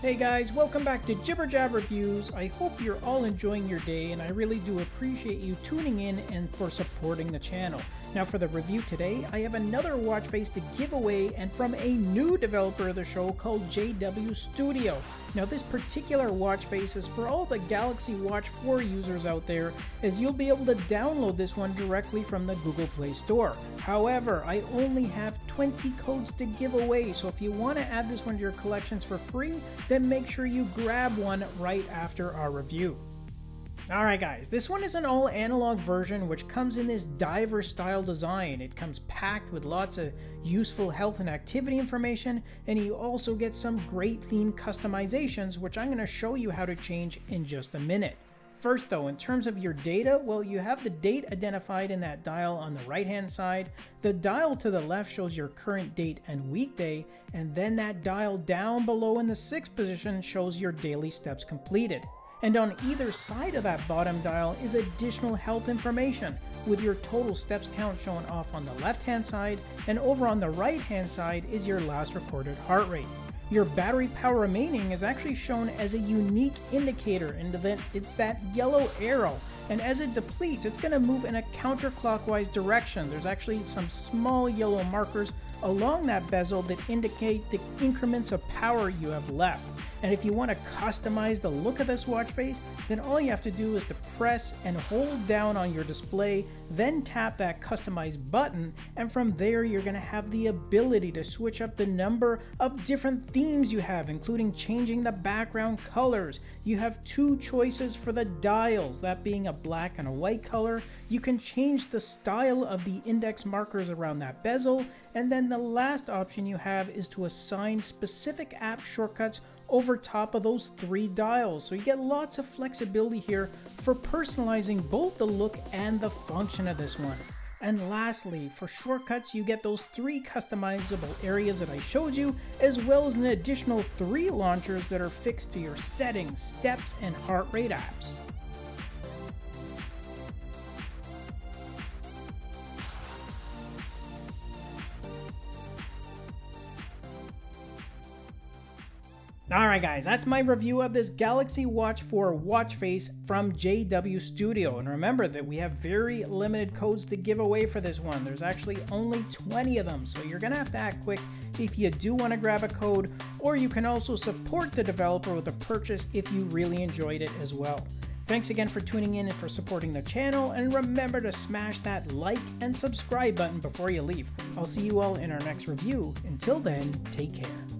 Hey guys, welcome back to Jibber Jab Reviews. I hope you're all enjoying your day and I really do appreciate you tuning in and for supporting the channel. Now for the review today, I have another watch face to give away and from a new developer of the show called JW Studio. Now this particular watch face is for all the Galaxy Watch 4 users out there as you'll be able to download this one directly from the Google Play Store. However, I only have 20 codes to give away so if you want to add this one to your collections for free, then make sure you grab one right after our review. Alright guys, this one is an all analog version which comes in this diver style design. It comes packed with lots of useful health and activity information and you also get some great theme customizations which I'm going to show you how to change in just a minute. First though, in terms of your data, well you have the date identified in that dial on the right hand side, the dial to the left shows your current date and weekday, and then that dial down below in the sixth position shows your daily steps completed and on either side of that bottom dial is additional health information with your total steps count shown off on the left hand side and over on the right hand side is your last recorded heart rate. Your battery power remaining is actually shown as a unique indicator in that it's that yellow arrow and as it depletes it's going to move in a counterclockwise direction. There's actually some small yellow markers along that bezel that indicate the increments of power you have left. And if you want to customize the look of this watch face, then all you have to do is to press and hold down on your display, then tap that customize button, and from there you're going to have the ability to switch up the number of different themes you have, including changing the background colors. You have two choices for the dials, that being a black and a white color. You can change the style of the index markers around that bezel, and then the last option you have is to assign specific app shortcuts over top of those three dials. So you get lots of flexibility here for personalizing both the look and the function of this one. And lastly, for shortcuts, you get those three customizable areas that I showed you, as well as an additional three launchers that are fixed to your settings, steps, and heart rate apps. Alright guys, that's my review of this Galaxy Watch 4 watch face from JW Studio. And remember that we have very limited codes to give away for this one. There's actually only 20 of them, so you're going to have to act quick if you do want to grab a code, or you can also support the developer with a purchase if you really enjoyed it as well. Thanks again for tuning in and for supporting the channel, and remember to smash that like and subscribe button before you leave. I'll see you all in our next review. Until then, take care.